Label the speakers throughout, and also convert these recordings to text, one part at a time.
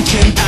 Speaker 1: I can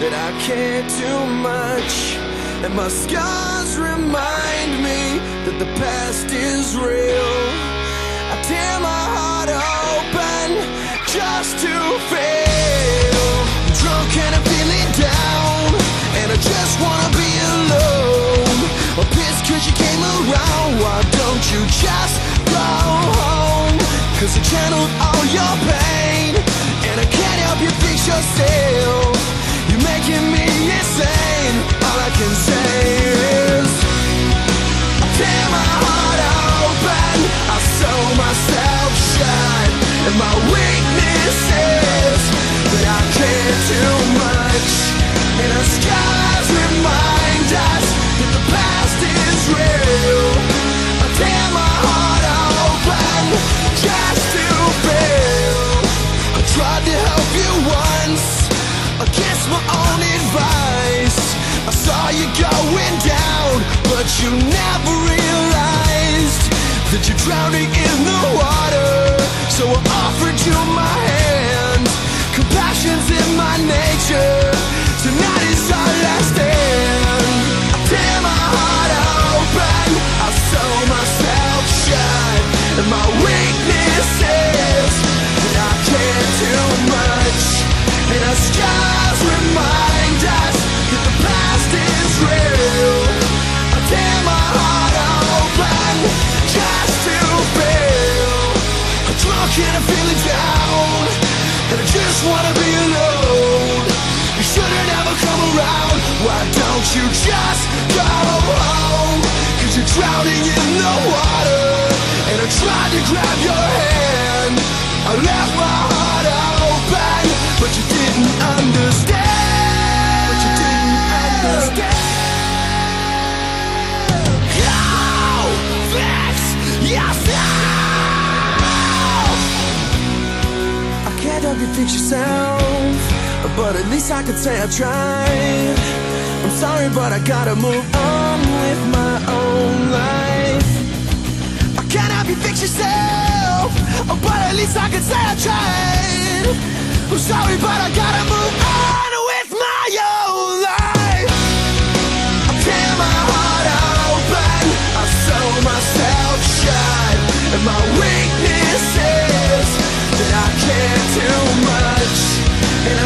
Speaker 1: that I can't do much. And my scars remind me that the past is real. I tear my heart open just to fail. I'm drunk and I'm feeling down, and I just wanna be alone. I'm pissed cause you came around. Why don't you just go home? Cause I channeled all your my own advice. I saw you going down, but you never realized that you're drowning in around. Why don't you just go home? Cause you're drowning in the water, and I tried to grab your hand. I left my heart open, but you didn't understand. But you didn't understand. Go fix yourself. I can't help you fix yourself, but at least I could say I tried. I'm sorry, but I gotta move on with my own life. I help you fix yourself, but at least I can say I tried. I'm sorry, but I gotta move on with my own life. I tear my heart open, I sew myself shut, and my weakness is that I can't